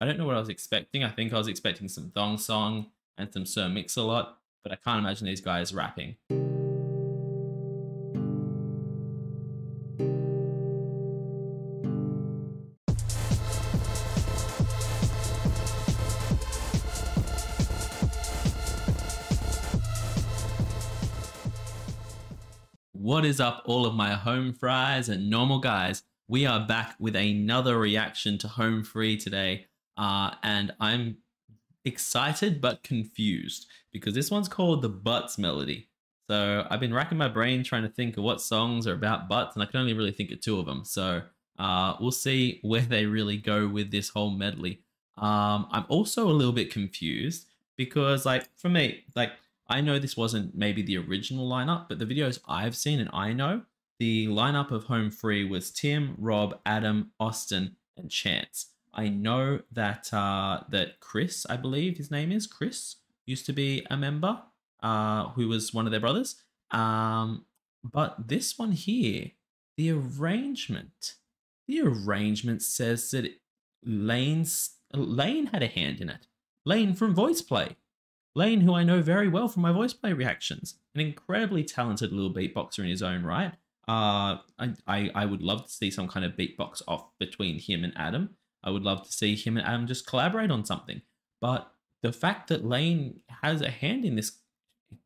I don't know what I was expecting. I think I was expecting some Thong Song and some Sir Mix-a-Lot, but I can't imagine these guys rapping. What is up, all of my home fries and normal guys? We are back with another reaction to Home Free today, uh, and I'm excited but confused because this one's called the Butts Melody. So I've been racking my brain trying to think of what songs are about butts, and I can only really think of two of them. So uh, we'll see where they really go with this whole medley. Um, I'm also a little bit confused because, like, for me, like I know this wasn't maybe the original lineup, but the videos I've seen and I know, the lineup of Home Free was Tim, Rob, Adam, Austin, and Chance. I know that uh, that Chris, I believe his name is Chris, used to be a member, uh, who was one of their brothers. Um, but this one here, the arrangement, the arrangement says that Lane's Lane had a hand in it. Lane from Voice Play. Lane, who I know very well from my voice play reactions, an incredibly talented little beatboxer in his own right. Uh, I, I, I would love to see some kind of beatbox off between him and Adam. I would love to see him and Adam just collaborate on something. But the fact that Lane has a hand in this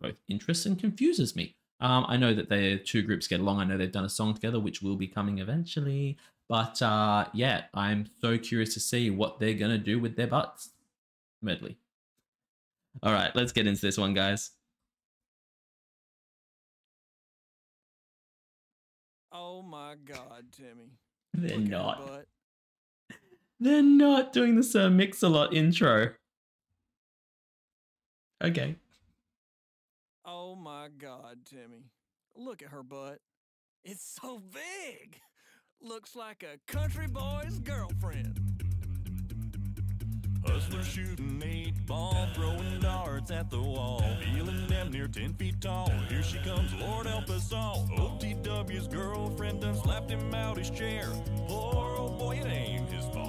both interests and confuses me. Um, I know that their two groups get along. I know they've done a song together, which will be coming eventually. But uh, yeah, I'm so curious to see what they're going to do with their butts medley. All right, let's get into this one, guys. Oh my God, Timmy. They're Look not. They're not doing the Sir Mix-a-Lot intro. Okay. Oh my God, Timmy. Look at her butt. It's so big. Looks like a country boy's girlfriend. Hustler shooting eight ball, throwing darts at the wall. Feeling damn near 10 feet tall. Here she comes, Lord help us all. OTW's girlfriend done slapped him out his chair. Poor old boy, it ain't his fault.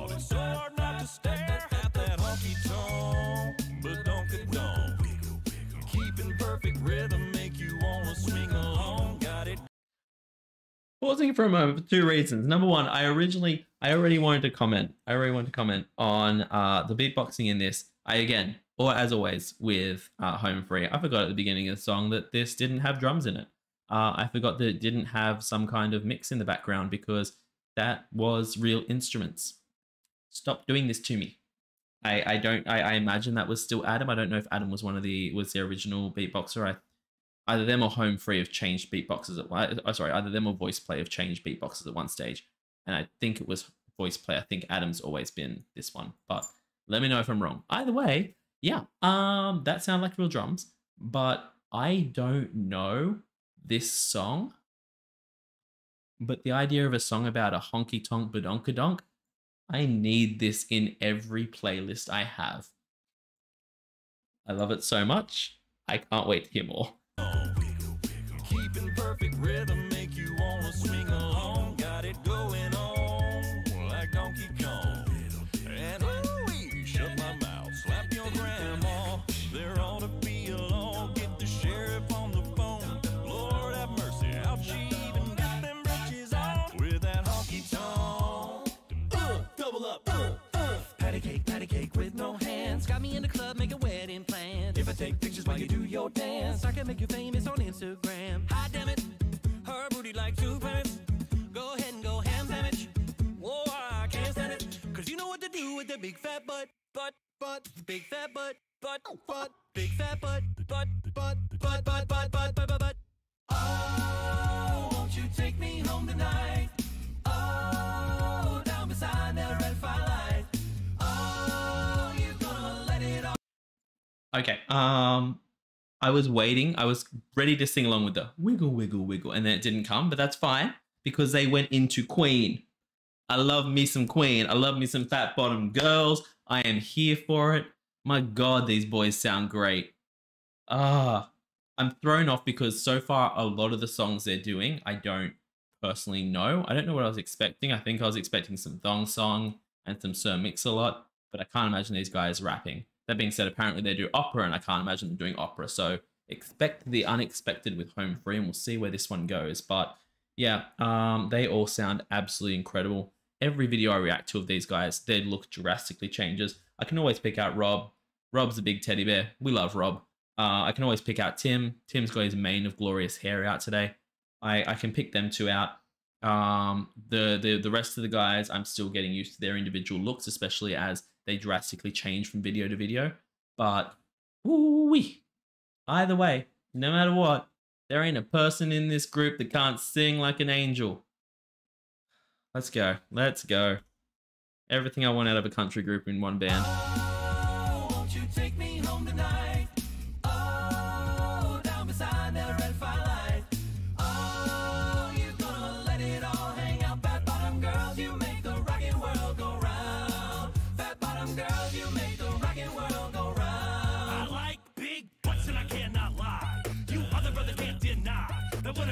Pausing for a moment for two reasons. Number one, I originally, I already wanted to comment. I already wanted to comment on uh, the beatboxing in this. I again, or as always with uh, Home Free, I forgot at the beginning of the song that this didn't have drums in it. Uh, I forgot that it didn't have some kind of mix in the background because that was real instruments. Stop doing this to me. I, I don't I, I imagine that was still Adam. I don't know if Adam was one of the was the original beatboxer. I either them or Home Free have changed beatboxes at. Oh, sorry, either them or Voice Play have changed beatboxes at one stage, and I think it was Voice Play. I think Adam's always been this one, but let me know if I'm wrong. Either way, yeah, um, that sound like real drums, but I don't know this song. But the idea of a song about a honky tonk badonkadonk, I need this in every playlist I have. I love it so much. I can't wait to hear more. Can make you famous on Instagram. Hi, damn it. Her booty like two. Go ahead and go ham sandwich. Whoa, I can't stand it. Cause you know what to do with the big fat butt. Butt, butt, big fat butt. Butt, butt, big fat butt. Butt, butt, butt, butt, butt, butt, butt, butt. Oh, won't you take me home tonight? Oh. Oh. Okay. Um, I was waiting. I was ready to sing along with the wiggle, wiggle, wiggle, and then it didn't come. But that's fine because they went into Queen. I love me some Queen. I love me some fat bottom girls. I am here for it. My God, these boys sound great. Ah, I'm thrown off because so far a lot of the songs they're doing, I don't personally know. I don't know what I was expecting. I think I was expecting some Thong Song and some Sir Mix-a-Lot. but I can't imagine these guys rapping. That being said, apparently they do opera, and I can't imagine them doing opera. So expect the unexpected with Home Free, and we'll see where this one goes. But yeah, um, they all sound absolutely incredible. Every video I react to of these guys, their look drastically changes. I can always pick out Rob. Rob's a big teddy bear. We love Rob. Uh, I can always pick out Tim. Tim's got his mane of glorious hair out today. I, I can pick them two out. Um, the, the the rest of the guys, I'm still getting used to their individual looks, especially as they drastically change from video to video. But wee, either way, no matter what, there ain't a person in this group that can't sing like an angel. Let's go. Let's go. Everything I want out of a country group in one band.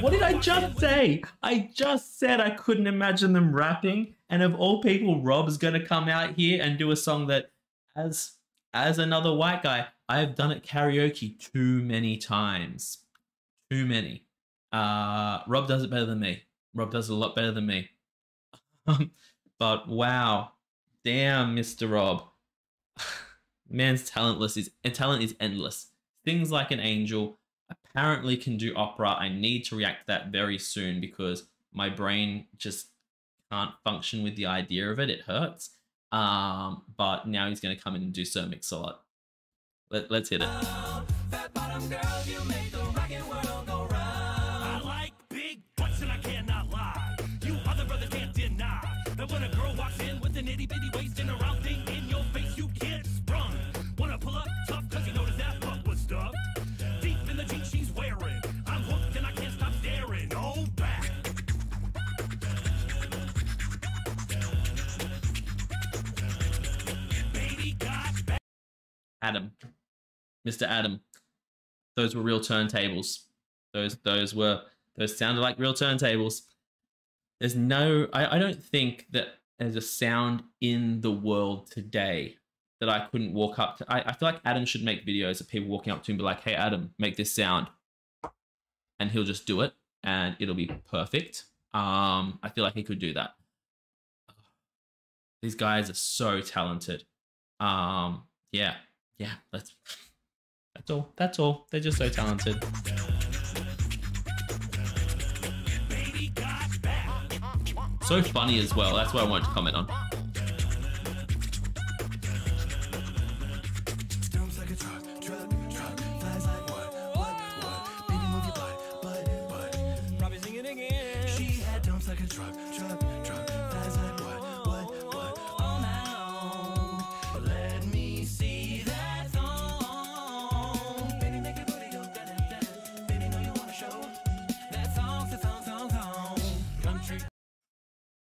What did I just say? I just said I couldn't imagine them rapping, and of all people, Rob's gonna come out here and do a song that, as as another white guy, I've done it karaoke too many times, too many. Uh, Rob does it better than me. Rob does it a lot better than me. but wow, damn, Mr. Rob, man's talentless is talent is endless. Things like an angel apparently can do opera. I need to react to that very soon because my brain just can't function with the idea of it. It hurts. Um, but now he's going to come in and do Sir Mix-a-Lot. Let, let's hit it. Fat Adam, Mr. Adam. Those were real turntables. Those those were those sounded like real turntables. There's no I, I don't think that there's a sound in the world today that I couldn't walk up to. I, I feel like Adam should make videos of people walking up to him be like, hey Adam, make this sound. And he'll just do it and it'll be perfect. Um, I feel like he could do that. These guys are so talented. Um, yeah, yeah, that's that's all. That's all. They're just so talented. So funny as well. That's what I wanted to comment on.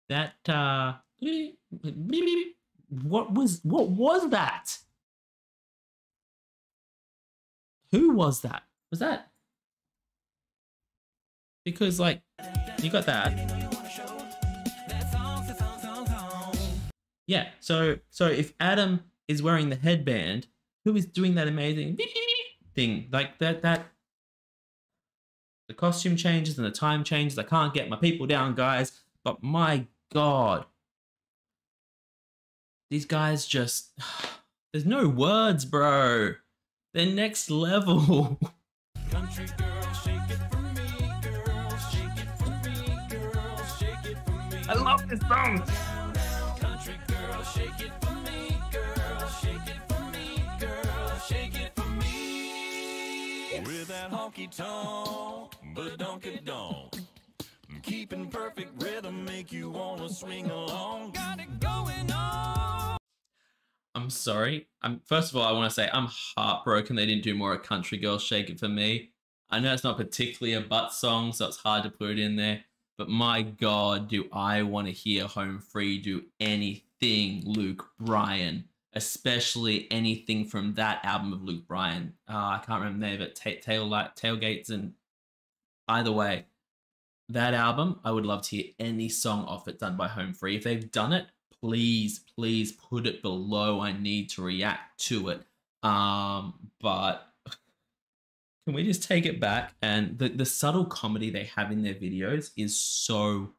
That uh, what was what was that? Who was that? Was that? Because like you got that. Yeah. So so if Adam is wearing the headband, who is doing that amazing thing like that that the costume changes and the time changes. I can't get my people down, guys. But my god. These guys just there's no words, bro. They're next level. Country girl, shake it for me, girl, shake it for me, girl, shake it for me. I love this song. Country girl, shake it for me, girl, shake it for me, girl, shake it for me. With that honky tonk, badonkadonk. Keeping perfect rhythm make you wanna swing along. Got it going on. I'm sorry. I'm first of all, I want to say I'm heartbroken they didn't do more of Country Girl Shake It for me. I know it's not particularly a butt song, so it's hard to put it in there. But my God, do I want to hear Home Free do anything Luke Bryan, especially anything from that album of Luke Bryan. Uh, I can't remember the name of it. Tailgates, and either way, that album, I would love to hear any song off it done by Home Free. If they've done it, please, please put it below. I need to react to it. Um, but can we just take it back? And the, the subtle comedy they have in their videos is so,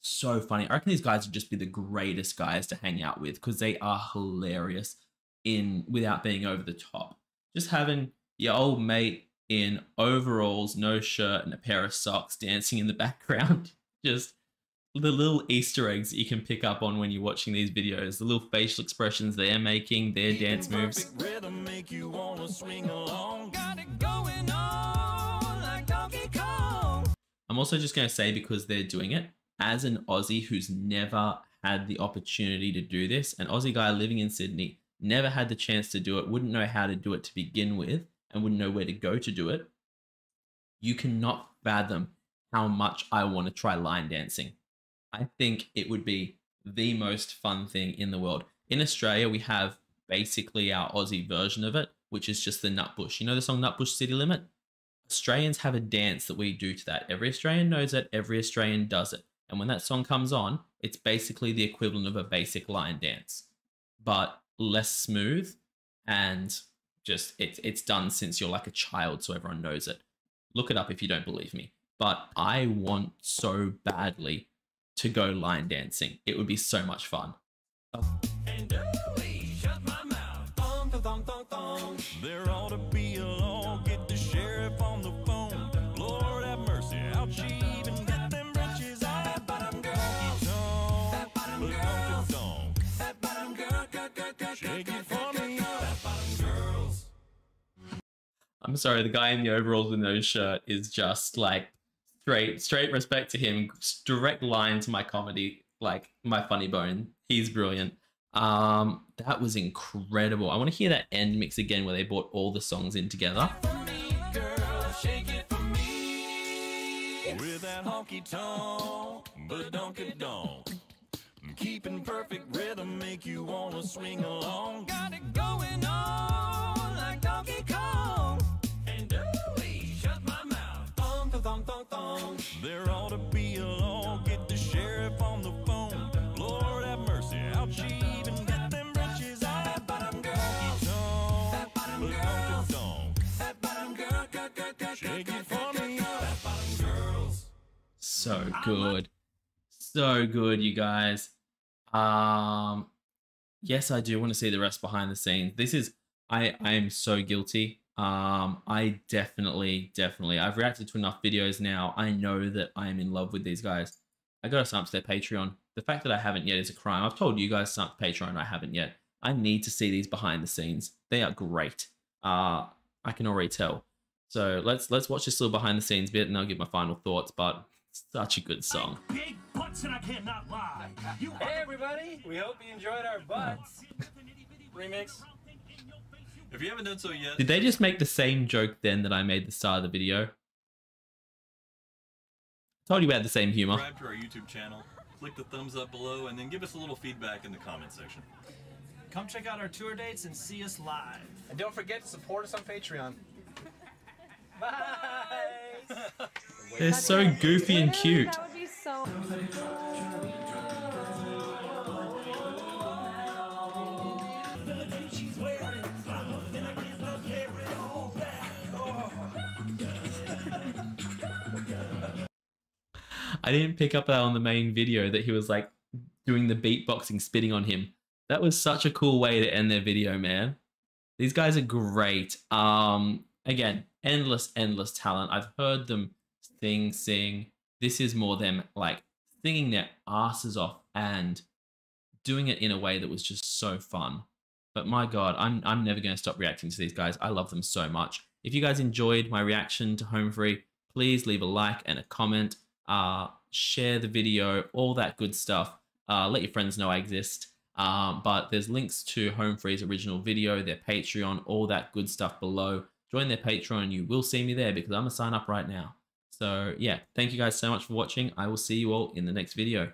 so funny. I reckon these guys would just be the greatest guys to hang out with because they are hilarious in without being over the top. Just having your old mate in overalls, no shirt, and a pair of socks dancing in the background. Just the little Easter eggs that you can pick up on when you're watching these videos, the little facial expressions they're making, their dance moves. Rhythm make you wanna swing along. Got it going on like I'm also just going to say because they're doing it as an Aussie who's never had the opportunity to do this, an Aussie guy living in Sydney, never had the chance to do it, wouldn't know how to do it to begin with, and wouldn't know where to go to do it. You cannot fathom how much I want to try line dancing. I think it would be the most fun thing in the world. In Australia, we have basically our Aussie version of it, which is just the Nutbush. You know the song Nutbush City Limit? Australians have a dance that we do to that. Every Australian knows it, every Australian does it. And when that song comes on, it's basically the equivalent of a basic line dance, but less smooth and just it's it's done since you're like a child so everyone knows it. Look it up if you don't believe me. But I want so badly to go line dancing. It would be so much fun. And I'm sorry, the guy in the overalls with no shirt is just like straight straight respect to him. Direct line to my comedy, like my funny bone. He's brilliant. Um, that was incredible. I want to hear that end mix again where they brought all the songs in together. For me, girl, shake it for me. With that honky tonk, badonkadonk. Keeping perfect rhythm make you wanna swing along. Got it going on like Donkey Kong. There ought to be a law. Get the sheriff on the phone. Lord have mercy, how'd she even get them britches out? That bottom girl, Honky-tonk, that bottom girl, honky-tonk. that bottom girl, Shake it for me. girl, that bottom girls. So good. So good, you guys. Um yes, I do want to see the rest behind the scenes. This is I I am so guilty. Um I definitely definitely I've reacted to enough videos now. I know that I am in love with these guys. I got to sign up to their Patreon. The fact that I haven't yet is a crime. I've told you guys to sign up to Patreon, I haven't yet. I need to see these behind the scenes. They are great. Uh I can already tell. So let's let's watch this little behind the scenes bit and I'll give my final thoughts, but such a good song. Big butts and I cannot lie. You Hey everybody, we hope you enjoyed our butts. Remix. If you haven't done so yet, Did they just make the same joke then that I made at the start of the video? Told you we had the same humor. subscribe to our YouTube channel, click the thumbs up below, and then give us a little feedback in the comment section. come check out our tour dates and see us live. And don't forget to support us on Patreon. Bye! They're so goofy and cute. I didn't pick up that on the main video that he was like doing the beatboxing, spitting on him. That was such a cool way to end their video, man. These guys are great. Um, again, endless, endless talent. I've heard them sing, sing. This is more them like singing their asses off and doing it in a way that was just so fun. But my God, I'm I'm never going to stop reacting to these guys. I love them so much. If you guys enjoyed my reaction to Home Free, please leave a like and a comment. Uh, share the video, all that good stuff. Uh, let your friends know I exist. Um, but there's links to Home Free's original video, their Patreon, all that good stuff below. Join their Patreon, you will see me there because I'm a sign up right now. So yeah, thank you guys so much for watching. I will see you all in the next video.